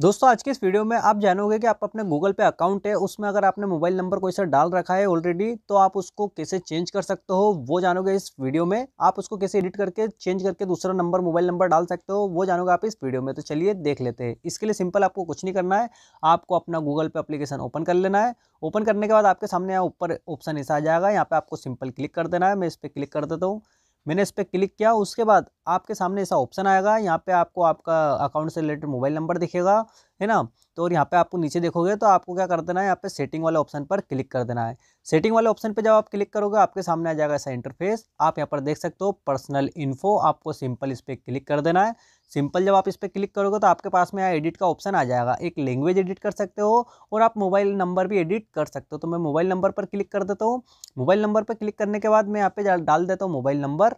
दोस्तों, आज के इस वीडियो में आप जानोगे कि आप अपने गूगल पे अकाउंट है, उसमें अगर आपने मोबाइल नंबर कोई सा डाल रखा है ऑलरेडी तो आप उसको कैसे चेंज कर सकते हो, वो जानोगे इस वीडियो में। आप उसको कैसे एडिट करके चेंज करके दूसरा नंबर मोबाइल नंबर डाल सकते हो, वो जानोगे आप इस वीडियो में। तो चलिए देख लेते हैं। इसके लिए सिंपल आपको कुछ नहीं करना है, आपको अपना गूगल पे अप्लीकेशन ओपन कर लेना है। ओपन करने के बाद आपके सामने यहाँ ऊपर ऑप्शन ऐसा आ जाएगा, यहाँ पर आपको सिंपल क्लिक कर देना है, मैं इस पर क्लिक कर देता हूँ। मैंने इस पर क्लिक किया, उसके बाद आपके सामने ऐसा ऑप्शन आएगा, यहाँ पे आपको आपका अकाउंट से रिलेटेड मोबाइल नंबर दिखेगा, है ना? तो और यहाँ पे आपको नीचे देखोगे तो आपको क्या कर देना है, यहाँ पे सेटिंग वाले ऑप्शन पर क्लिक कर देना है। सेटिंग वाले ऑप्शन पे जब आप क्लिक करोगे, आपके सामने आ जाएगा ऐसा इंटरफेस आप यहाँ पर देख सकते हो पर्सनल इन्फो आपको सिंपल इस पर क्लिक कर देना है। सिंपल जब आप इस पर क्लिक करोगे तो आपके पास में यहाँ एडिट का ऑप्शन आ जाएगा। एक लैंग्वेज एडिट कर सकते हो और आप मोबाइल नंबर भी एडिट कर सकते हो। तो मैं मोबाइल नंबर पर क्लिक कर देता हूँ। मोबाइल नंबर पर क्लिक करने के बाद मैं यहाँ पे डाल देता हूँ मोबाइल नंबर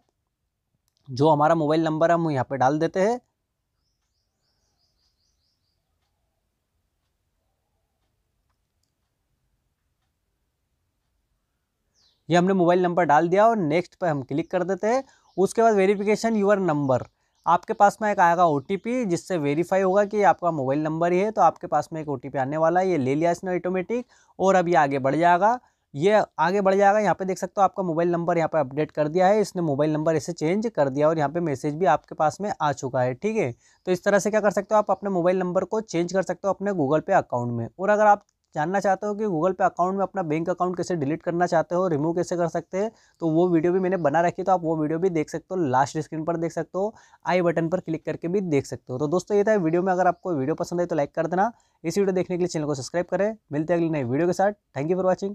जो हमारा मोबाइल नंबर है, हम यहाँ पे डाल देते हैं। ये हमने मोबाइल नंबर डाल दिया और नेक्स्ट पर हम क्लिक कर देते हैं। उसके बाद वेरिफिकेशन यूर नंबर। आपके पास में एक आएगा ओटीपी जिससे वेरीफाई होगा कि आपका मोबाइल नंबर ही है तो आपके पास में एक ओ आने वाला है। ये ले लिया इसने ऑटोमेटिक और अब ये आगे बढ़ जाएगा। ये आगे बढ़ जाएगा। यहाँ पे देख सकते हो आपका मोबाइल नंबर यहाँ पे अपडेट कर दिया है। इसने मोबाइल नंबर इसे चेंज कर दिया और यहाँ पे मैसेज भी आपके पास में आ चुका है, ठीक है? तो इस तरह से क्या कर सकते हो आप? अपने मोबाइल नंबर को चेंज कर सकते हो अपने गूगल पे अकाउंट में। और अगर आप जानना चाहते हो कि गूगल पे अकाउंट में अपना बैंक अकाउंट कैसे डिलीट करना चाहते हो, रिमूव कैसे कर सकते हैं तो वो वीडियो भी मैंने बना रखी तो आप वो वीडियो भी देख सकते हो। लास्ट स्क्रीन पर देख सकते हो, आई बटन पर क्लिक करके भी देख सकते हो। तो दोस्तों, ये था वीडियो में। अगर आपको वीडियो पसंद है तो लाइक कर देना। इस वीडियो देखने के लिए चैनल को सब्सक्राइब करें। मिलते अगली नई वीडियो के साथ। Thank you for watching.